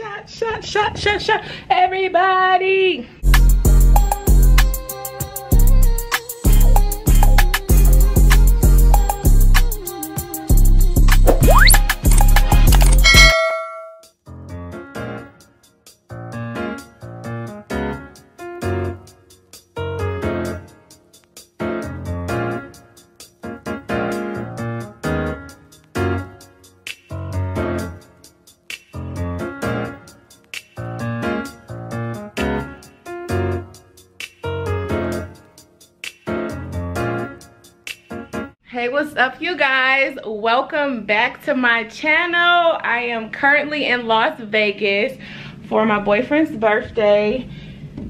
shot, shot, shot, shot, shot. Everybody. What's up you guys? Welcome back to my channel. I am currently in las vegas for my boyfriend's birthday.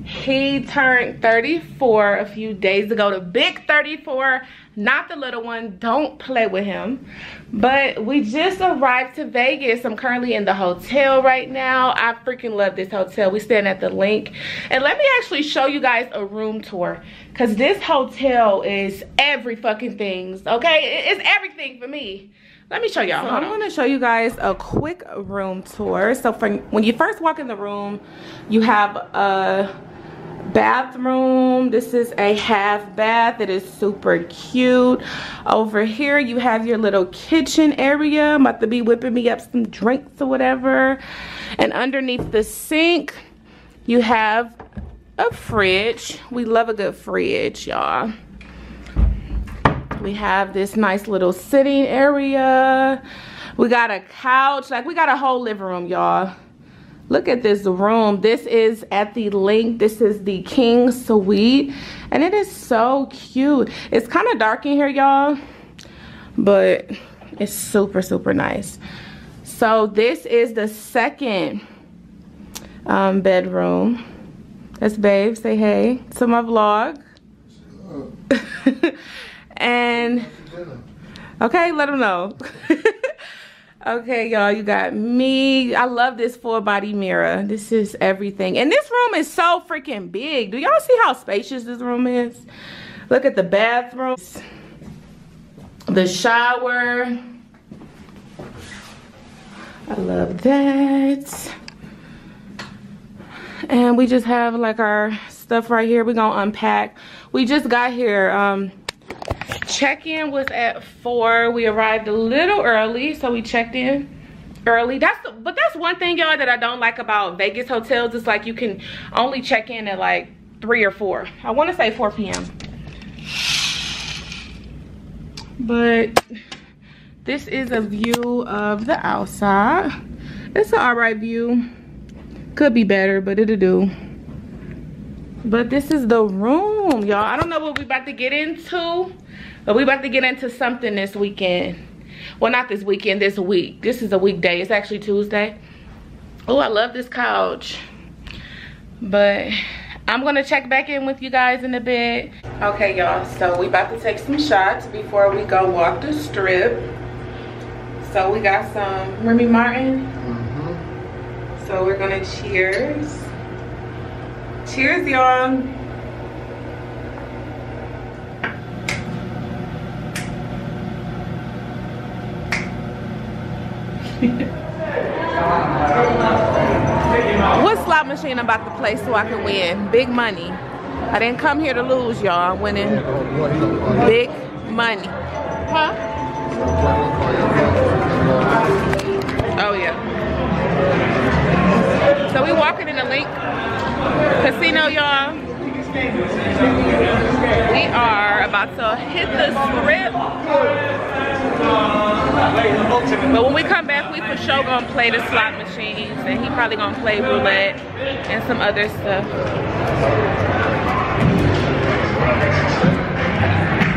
He turned 34 a few days ago the big 34 not the little one don't play with him. But we just arrived to vegas. I'm currently in the hotel right now. I freaking love this hotel. We stand at the Linq. And let me actually show you guys a room tour because this hotel is every fucking things okay? It's everything for me. Let me show y'all. So I'm going to show you guys a quick room tour. So for when you first walk in the room, you have a bathroom. This is a half bath. It is super cute. Over here you have your little kitchen area. I'm about to be whipping me up some drinks or whatever. And underneath the sink you have a fridge. We love a good fridge y'all. We have this nice little sitting area. We got a couch. Like we got a whole living room y'all Look at this room. This is at the Linq. This is the King Suite. And it is so cute. It's kind of dark in here, y'all. But it's super, super nice. So this is the second um, bedroom. That's Babe. Say hey to my vlog. and, okay, let them know. Okay, y'all, you got me. I love this full body mirror. This is everything. And this room is so freaking big. Do y'all see how spacious this room is? Look at the bathroom. The shower. I love that. And we just have like our stuff right here. We're gonna unpack. We just got here. Um, check-in was at four. We arrived a little early so we checked in early. That's but that's one thing y'all that i don't like about vegas hotels. It's like you can only check in at like three or four. I want to say 4 p.m but this is a view of the outside. It's an all right view. Could be better but it'll do. But this is the room y'all. I don't know what we about to get into but we about to get into something this weekend. Well, not this weekend, this week. This is a weekday. It's actually Tuesday. Oh, I love this couch. But I'm gonna check back in with you guys in a bit. Okay, y'all, so we about to take some shots before we go walk the strip. So we got some Remy Martin. Mm -hmm. So we're gonna cheers. Cheers, y'all. what slot machine I'm about to play so I can win? Big money. I didn't come here to lose, y'all. I'm winning big money. Huh? Oh, yeah. So we walking in the Linq casino, y'all. We are about to hit the strip. But when we come back, we for sure gonna play the slot machines and he probably gonna play roulette and some other stuff.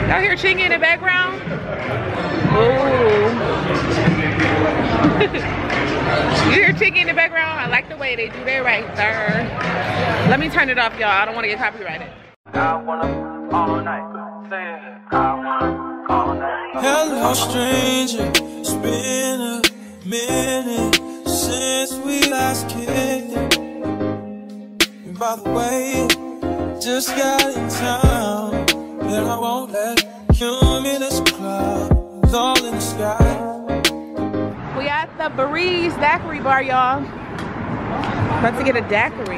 Y'all hear Chingy in the background? Ooh. you hear Chingy in the background? I like the way they do that right there. Let me turn it off, y'all. I don't wanna get copyrighted. I wanna all night. Hello, stranger. It's been a minute since we last kicked it. And by the way, just got in town. And I won't let cumulus clouds all in the sky. We at the Breeze Daiquiri Bar, y'all. About to get a daiquiri.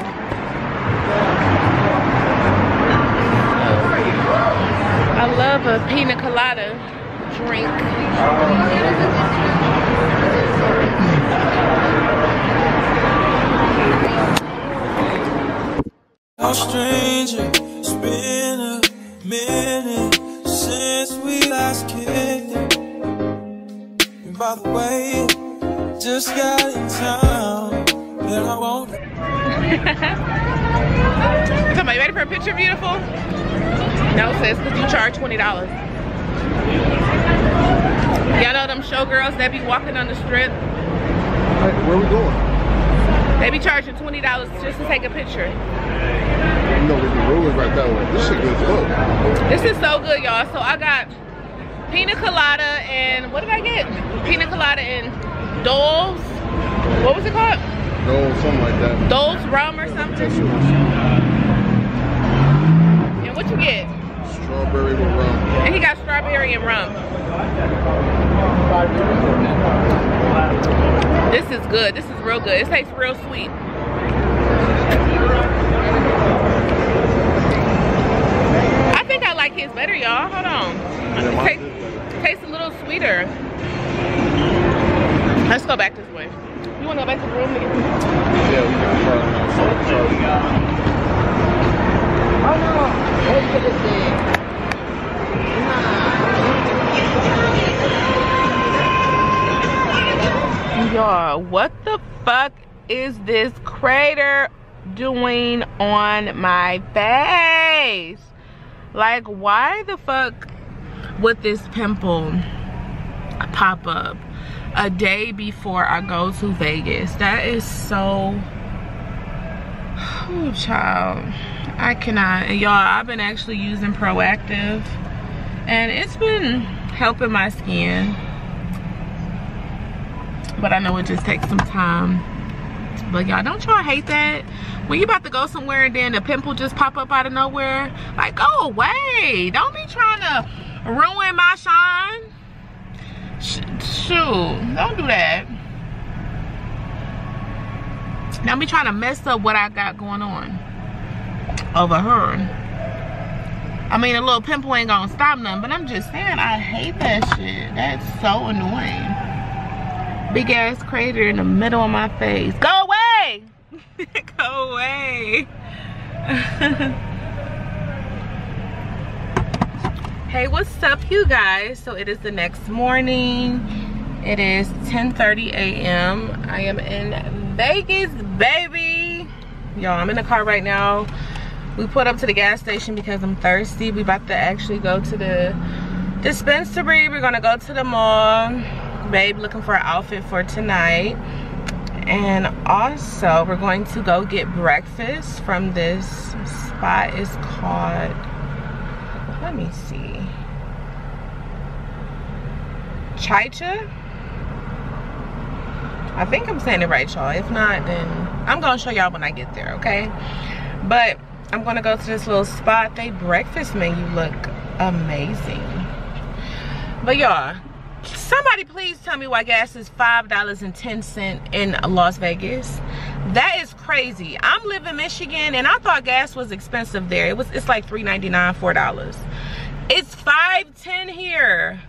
I love a pina colada drink. A stranger, it's been a minute since we last kicked it. And by the way, just got in town, and I won't. Somebody ready for a picture, beautiful? No, sis, because you charge $20. Y'all know them showgirls that be walking on the strip? Hey, where we going? They be charging $20 just to take a picture. You know, be rolling right that way. This shit good as. This is so good, y'all. So I got pina colada and what did I get? Pina colada and Dole's. What was it called? No, something like that. Dole's rum or something. That shit was And what you get? Strawberry with rum. And he got strawberry and rum. This is good. This is real good. It tastes real sweet. I think I like his better, y'all. Hold on. Yeah, It tastes, tastes a little sweeter. Let's go back this way. You wanna go back to the room? Yeah, we got Charlie now. So, Charlie. Y'all, what the fuck is this crater doing on my face? Like, why the fuck would this pimple pop up a day before I go to Vegas? That is so. Oh, child. I cannot. And Y'all, I've been actually using Proactiv, and it's been helping my skin but I know it just takes some time. But y'all, don't y'all hate that? When you about to go somewhere and then the pimple just pop up out of nowhere, like go away. Don't be trying to ruin my shine. Sh shoot, don't do that. Don't be trying to mess up what I got going on over her. I mean, a little pimple ain't gonna stop nothing, but I'm just saying, I hate that shit. That's so annoying big ass crater in the middle of my face. Go away! Go away. hey, what's up you guys? So it is the next morning. It is 10:30 a.m. I am in Vegas, baby. Y'all, I'm in the car right now. We put up to the gas station because I'm thirsty. We about to actually go to the dispensary. We're gonna go to the mall. Babe looking for an outfit for tonight. And also we're going to go get breakfast from this spot. It's called let me see. Chicha I think I'm saying it right y'all. If not then I'm gonna show y'all when I get there okay? But I'm gonna go to this little spot. They breakfast menu look amazing. But y'all somebody please tell me why gas is five dollars and ten cent in las vegas. That is crazy. I'm living michigan and i thought gas was expensive there. It was it's like three ninety nine four dollars. It's five ten here.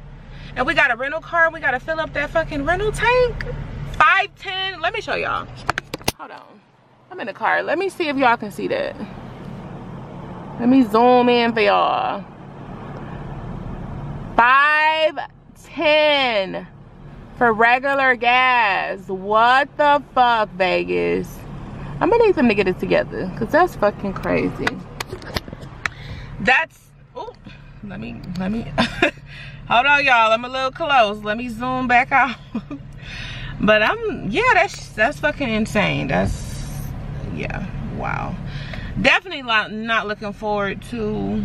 And we got a rental car. We gotta fill up that fucking rental tank. Five ten. Let me show y'all. Hold on. I'm in the car. Let me see if y'all can see that let me zoom in for y'all 510 for regular gas. What the fuck, Vegas? I'm gonna need them to get it together because that's fucking crazy. That's, oh, let me, let me, hold on y'all, I'm a little close. Let me zoom back out. but I'm, yeah, that's, that's fucking insane. That's, yeah, wow. Definitely not, looking forward to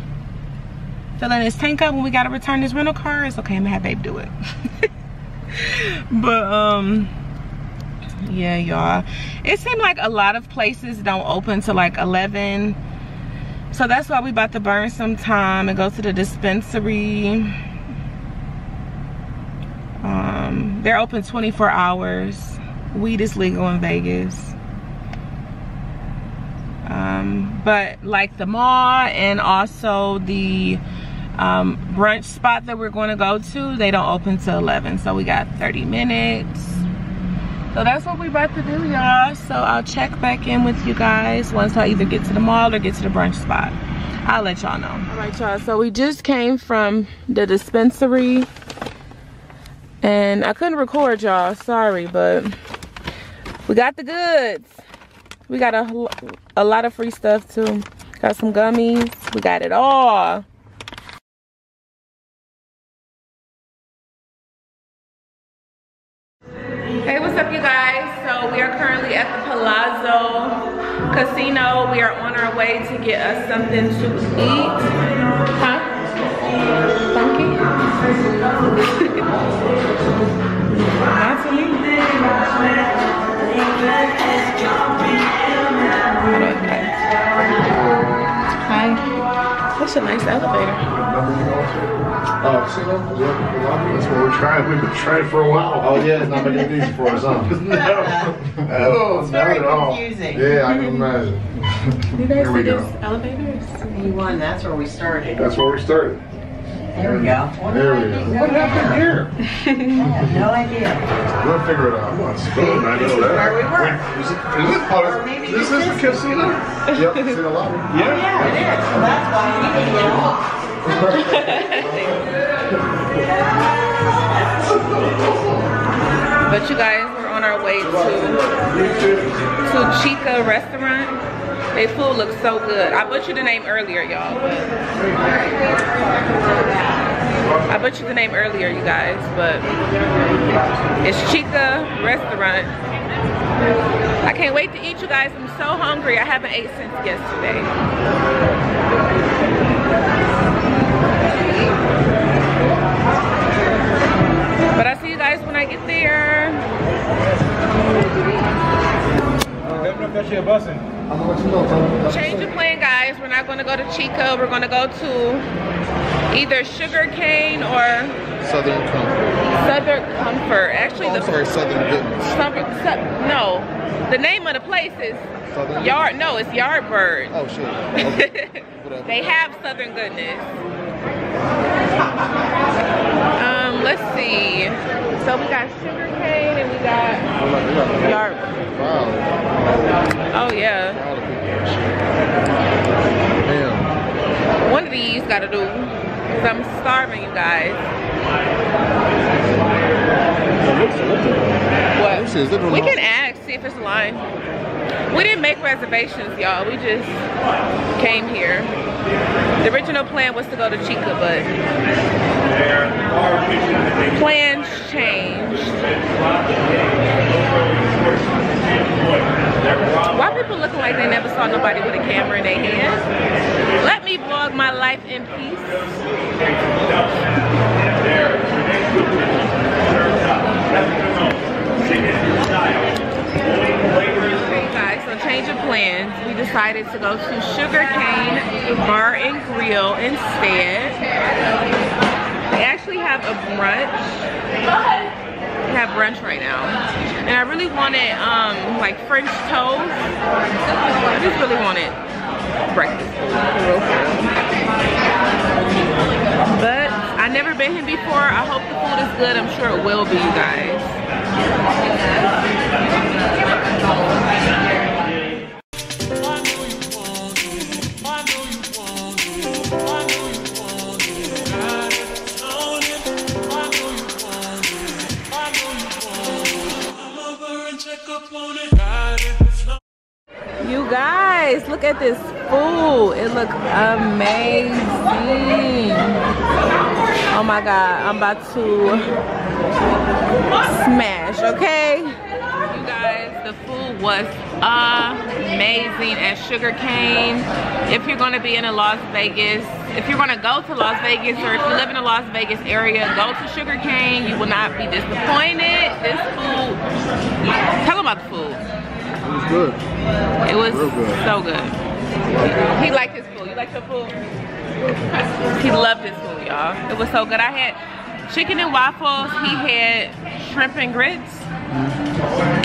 filling this tank up when we gotta return this rental car. It's okay, I'm gonna have babe do it. but um yeah y'all. It seemed like a lot of places don't open till like 11 so that's why we about to burn some time and go to the dispensary. Um they're open 24 hours. Weed is legal in vegas Um, but like the mall and also the um, brunch spot that we're going to go to, they don't open till 11. So we got 30 minutes. So that's what we about to do, y'all. So I'll check back in with you guys once I either get to the mall or get to the brunch spot. I'll let y'all know. All right, y'all. So we just came from the dispensary. And I couldn't record y'all, sorry, but we got the goods. We got a, a lot of free stuff too. Got some gummies. We got it all. Hey, what's up you guys? So we are currently at the Palazzo Casino. We are on our way to get us something to eat. Huh? Funky? Not to me. That's a nice elevator. Number you know? Casino? Is that the? That's what we're trying. We've been trying for a while. Oh yeah, it's not making it easy for us, huh? no, oh, It's not very at all. confusing. Yeah, I can imagine. You guys Here we go. this elevator? You won, that's where we started. That's where we started. There we go. What There we go. What happened here? I have no idea. We'll figure it out once. Boom, I know This is that. where we were. Wait, is it, is it part of, this this is the casino? Yep, casino lobby. Oh, yeah, it is. So that's why we need to get off. But you guys, we're on our way to to Chica restaurant. They food looks so good. I butchered the name earlier, y'all, I butchered the name earlier, you guys, but it's Chica restaurant. I can't wait to eat you guys. I'm so hungry. I haven't ate since yesterday. But I'll see you guys when I get there. Change of plan, guys. We're not going to go to Chico. We're going to go to either Sugar Cane or Southern Comfort. Southern Comfort. Actually, Oh, the sorry, Southern Goodness. Summer, Su- no, the name of the place is Southern Yard. No, it's Yardbird. Oh, shit. Okay. They have Southern Goodness. Um, let's see. So we got Sugar Cane and Oh, like, they got a Yard. Wow. Oh yeah. Crowd of people and shit. Damn. One of these gotta do. Cause I'm starving, you guys. What? This is- they're doing We can ask, see if it's a line. We didn't make reservations, y'all. We just came here. The original plan was to go to Chica, but plans changed. Why people looking like they never saw nobody with a camera in their hand? Let me vlog my life in peace. Guys, so change of plans. We decided to go to Sugar Cane Bar and Grill instead. They actually have a brunch. Have brunch right now. And I really wanted um like French toast. I just really wanted breakfast food. But I've never been here before. I hope the food is good. I'm sure it will be, you guys. You guys, look at this food. It looks amazing. Oh my God, I'm about to smash, okay? You guys, the food was amazing at Sugarcane. If you're gonna be in a Las Vegas, if you're gonna go to Las Vegas or if you live in the Las Vegas area, go to Sugarcane. You will not be disappointed. This food, tell them about the food. It was good. It was good. so good. He liked his food. You liked your food? He loved his food, y'all. It was so good. I had chicken and waffles. He had shrimp and grits. Mm-hmm.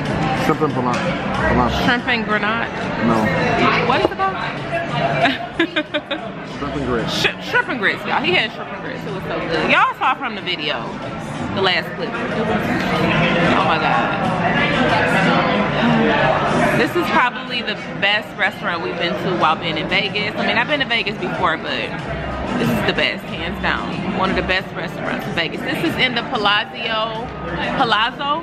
Shrimp and Palazzo. Shrimp and grenade. No. What is it called? Shrimp and grits. Sh shrimp and grits, y'all. He had shrimp and grits. It was so good. Y'all saw from the video, the last clip. Oh my god. This is probably the best restaurant we've been to while being in Vegas. I mean, I've been to Vegas before, but this is the best, hands down. One of the best restaurants in Vegas. This is in the Palazzo, Palazzo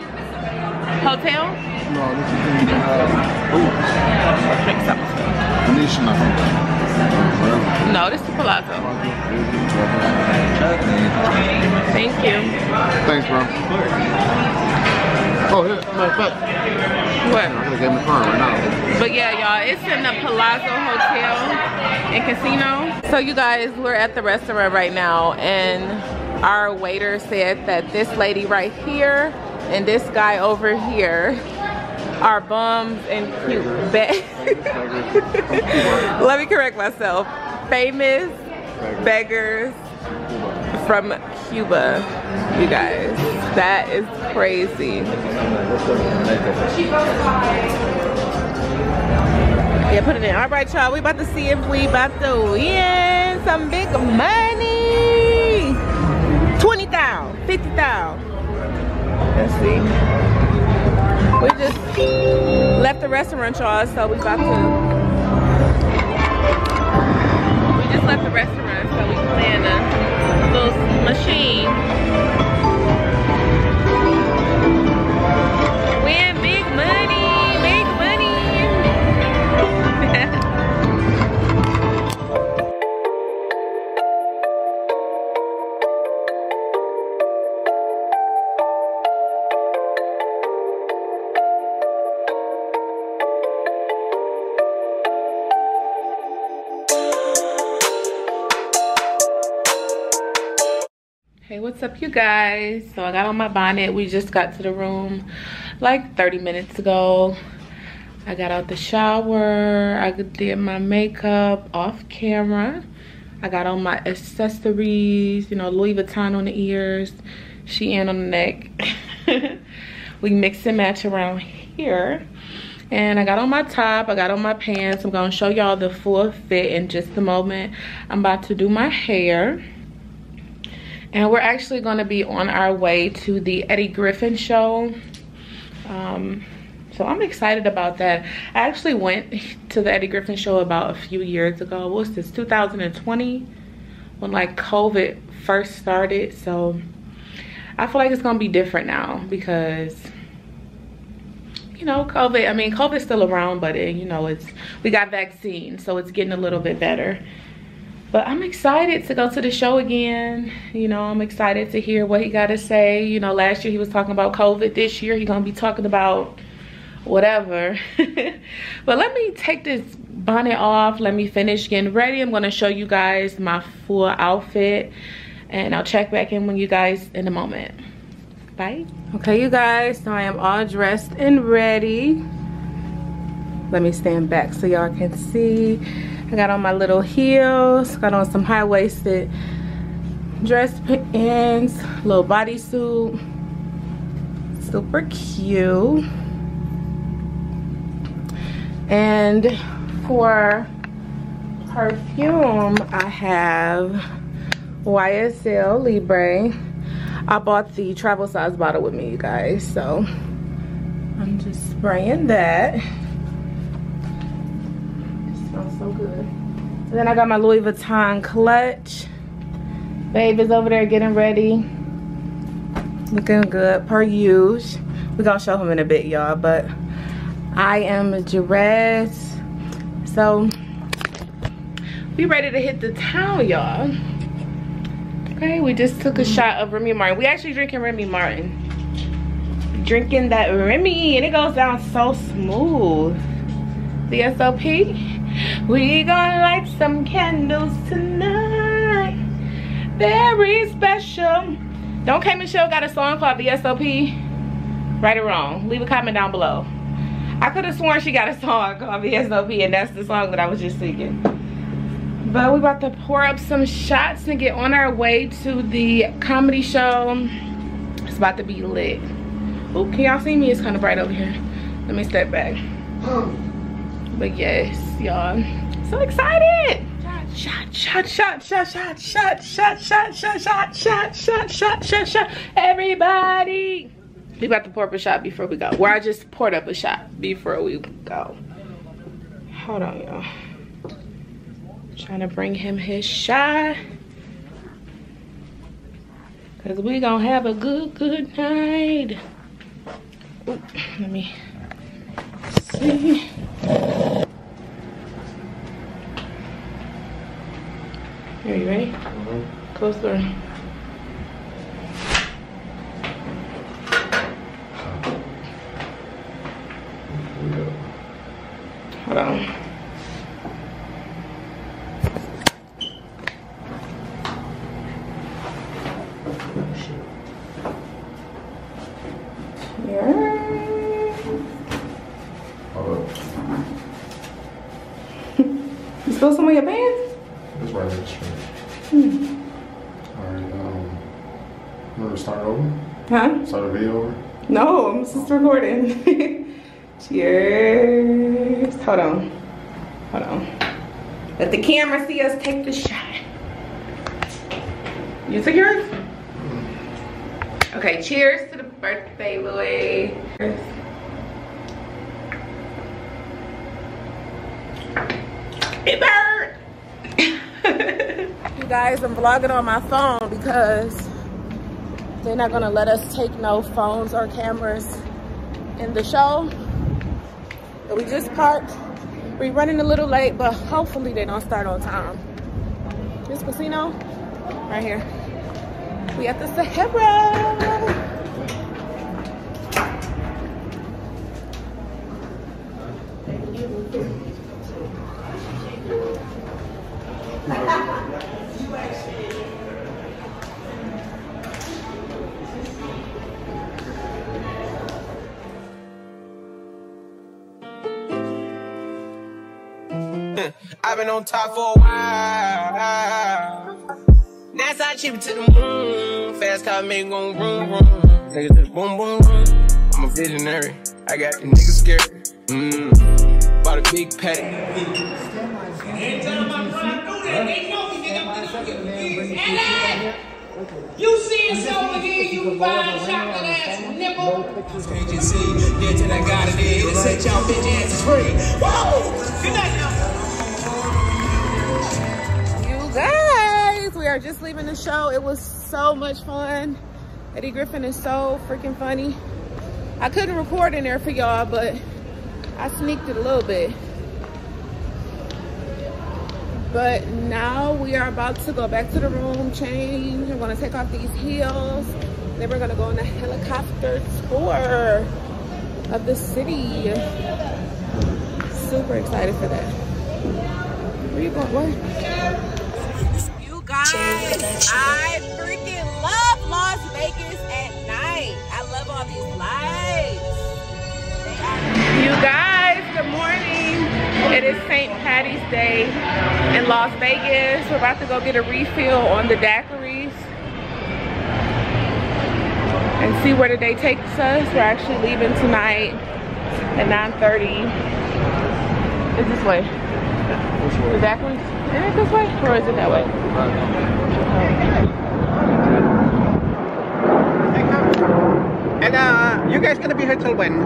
Hotel. No, this is in uh, ooh, Drink something. Venetian, I think. No, this is Palazzo. Thank you. Thanks, bro. Oh, here, matter of fact, What? I'm gonna get in the car right now. But yeah, y'all, it's in the Palazzo Hotel and Casino. So you guys, we're at the restaurant right now and our waiter said that this lady right here and this guy over here are bums and cute. Let me correct myself. Famous beggars from Cuba, you guys. That is crazy. Yeah, put it in. All right, y'all. We about to see if we about to win some big money. 20,000, 50,000. Let's see. We just restaurant, y'all, so we about to. We just left the restaurant, so we playing a little machine. Win big what's up, you guys? So I got on my bonnet. We just got to the room like 30 minutes ago. I got out the shower. I did my makeup off camera. I got on my accessories, you know, Louis Vuitton on the ears, Shein on the neck. we mix and match around here. And I got on my top, I got on my pants. I'm gonna show y'all the full fit in just a moment. I'm about to do my hair and we're actually going to be on our way to the Eddie Griffin show. Um, so I'm excited about that. I actually went to the Eddie Griffin show about a few years ago. What was this, 2020? When like COVID first started. So I feel like it's going to be different now because you know, COVID, I mean, COVID's still around, but it, you know, it's, we got vaccines, so it's getting a little bit better but i'm excited to go to the show again. You know i'm excited to hear what he got to say. You know last year he was talking about covid. This year he's gonna be talking about whatever. But let me take this bonnet off. Let me finish getting ready. I'm gonna show you guys my full outfit and i'll check back in with you guys in a moment. Bye. Okay you guys so i am all dressed and ready. Let me stand back so y'all can see I got on my little heels, got on some high-waisted dress pants, little bodysuit. Super cute. And for perfume, I have YSL Libre. I bought the travel size bottle with me, you guys. So I'm just spraying that so good. Then I got my Louis Vuitton clutch. Babe is over there getting ready. Looking good per use. We're gonna show him in a bit, y'all, but I am dressed. So we ready to hit the town, y'all. Okay, we just took a shot of Remy Martin. We actually drinking Remy Martin. Drinking that Remy and it goes down so smooth. VSOP. We gonna light some candles tonight. Very special. Don't K Michelle got a song called VSOP? Right or wrong? Leave a comment down below. I could have sworn she got a song called The SOP and that's the song that I was just singing. But we about to pour up some shots and get on our way to the comedy show. It's about to be lit. Oh, can y'all see me? It's kind of bright over here. Let me step back. Oh. But yes, y'all. So excited! Shot, shot, shot, shot, shot, shot, shot, shot, shot, shot, shot, shot, shot, shot, shot. Everybody. We about to pour up a shot before we go. Where I just poured up a shot before we go. Hold on, y'all. Trying to bring him his shot. Cause we gonna have a good, good night. Ooh, let me see. Are you ready? Close the door. Hold on. Yeah. You spill some of your pants? This right here is straight. Alright, um, remember to start over? Huh? Start the video over? No, I'm just recording. Cheers. Hold on. Hold on. Let the camera see us take the shot. You took yours? Okay, cheers to the birthday boy. It burnt. you guys, I'm vlogging on my phone because they're not gonna let us take no phones or cameras in the show. But we just parked. We're running a little late, but hopefully they don't start on time. This casino, right here. We at the Sahara. I've been on top for a while. NASA chip to the moon. Fast car make gon' room room. Niggas just boom boom boom. I'm a visionary. I got the niggas scared. Mmm. Bought a big paddock. You see us over here, you fine chocolate ass nipple. Can't you see? Get till I got it in. And set y'all bitch asses free. Whoa! Good night now. Guys, we are just leaving the show. It was so much fun. Eddie Griffin is so freaking funny. I couldn't record in there for y'all, but I sneaked it a little bit. But now we are about to go back to the room, change. We're gonna take off these heels. Then we're gonna go on a helicopter tour of the city. Super excited for that. Where you going? What? You I freaking love Las Vegas at night. I love all these lights. You guys, good morning. It is St. Patty's Day in Las Vegas. We're about to go get a refill on the daiquiris and see where the day takes us. We're actually leaving tonight at 9.30. Is this way? Which way? The daiquiris? Is it this way or is it that way? And uh, you guys gonna be here till when?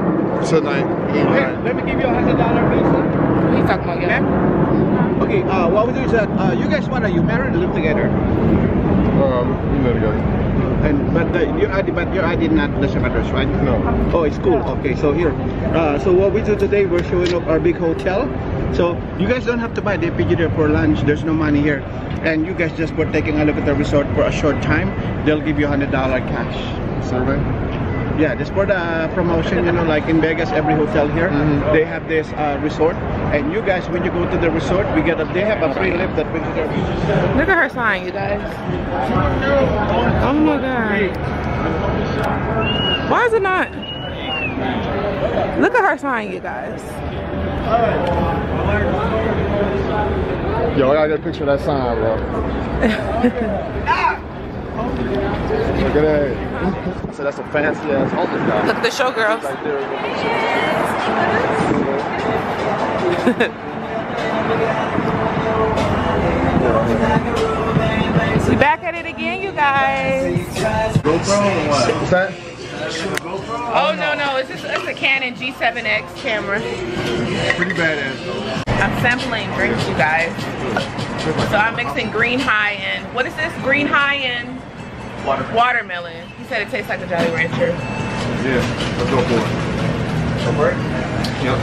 Tonight. Here, let me give you a hundred dollar visa. He's talking about yeah. Ma'am? Okay. Uh, what we do is that uh, you guys wanna you married and live together, Um, you know together. And but the, your ID but your ID not the same address, right? No. Oh, it's cool. Okay, so here. Uh, so what we do today, we're showing up our big hotel. So you guys don't have to buy. Pay you there for lunch. There's no money here, and you guys just were taking a look at the resort for a short time. They'll give you a hundred dollar cash. Survey? Yeah, just for the promotion, you know, like in Vegas, every hotel here, Mhm. they have this uh, resort. And you guys, when you go to the resort, we get a, they have a free lift that brings you there. Look at her sign, you guys. Oh my god. Why is it not? Look at her sign, you guys. Yo, I gotta get a picture of that sign, bro. Look at that. So that's a fancy ass homeless guy. Look at the showgirls. Right there. We back at it again, you guys. GoPro or what? What's that? Oh no no, it's just it's a Canon G7X camera. Pretty badass though. I'm sampling drinks, you guys. So I'm mixing green high and what is this? Green high and Water. watermelon. He said it tastes like a Jolly Rancher. Yeah, let's go for it. Go for it? Yep.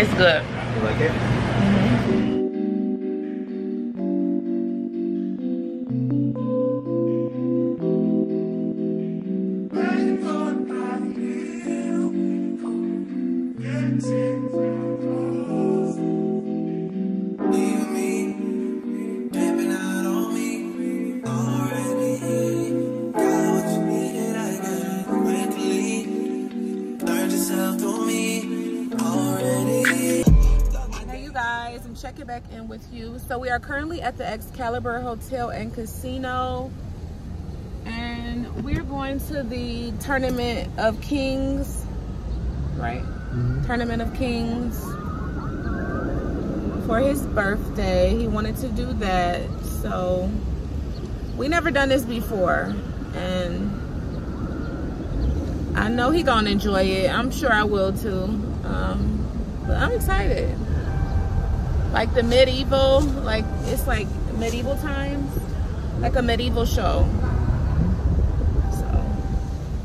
It's good. You like it? Hey we are currently at the Excalibur Hotel and Casino. And we're going to the Tournament of Kings, right? Tournament of Kings for his birthday. He wanted to do that. So we never done this before. And I know he gonna enjoy it. I'm sure I will too. Um, but I'm excited. Like the medieval, like it's like medieval times, like a medieval show. So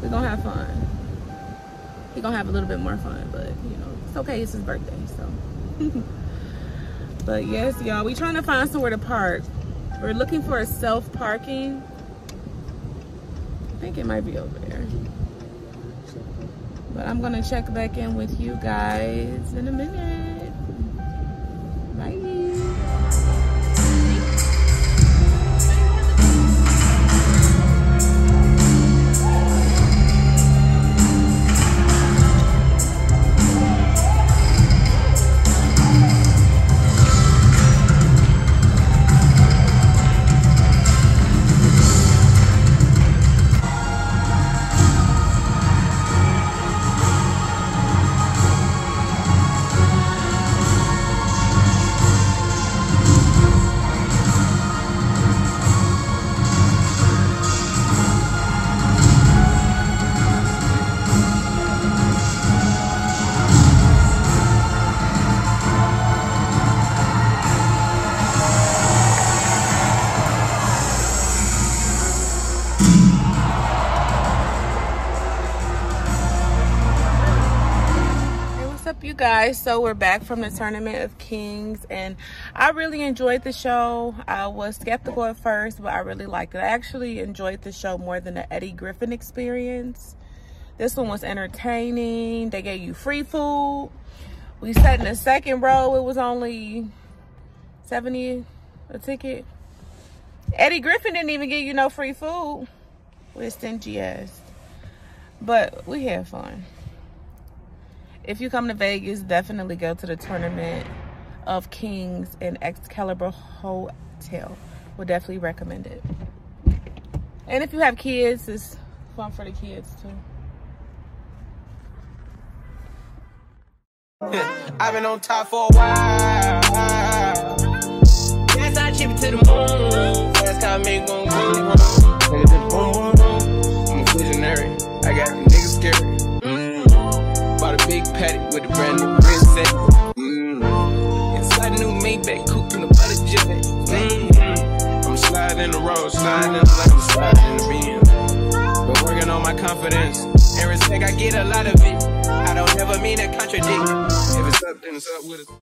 we're gonna have fun. He gonna have a little bit more fun, but you know, it's okay. It's his birthday, so. but yes, y'all, we trying to find somewhere to park. We're looking for a self parking. I think it might be over there. But I'm gonna check back in with you guys in a minute. Guys? So we're back from the Tournament of Kings, and I really enjoyed the show. I was skeptical at first, but I really liked it. I actually enjoyed the show more than the Eddie Griffin experience. This one was entertaining. They gave you free food. We sat in the second row. It was only 70 a ticket. Eddie Griffin didn't even give you no free food. We're stingy ass. But we had fun if you come to Vegas, definitely go to the Tournament of Kings in Excalibur Hotel. Would definitely recommend it. And if you have kids, it's fun for the kids too. I've been on top for a while. Yes, I chip it to the moon. Gon' go boom, boom. Patty with a brand new wrist set. Mm. Inside a new Maybach coupe in the butter jet. Mm. I'm sliding in the road, sliding like I'm sliding in the beam. Been working on my confidence and respect. I get a lot of it. I don't ever mean to contradict. If it's up, then it's up with it.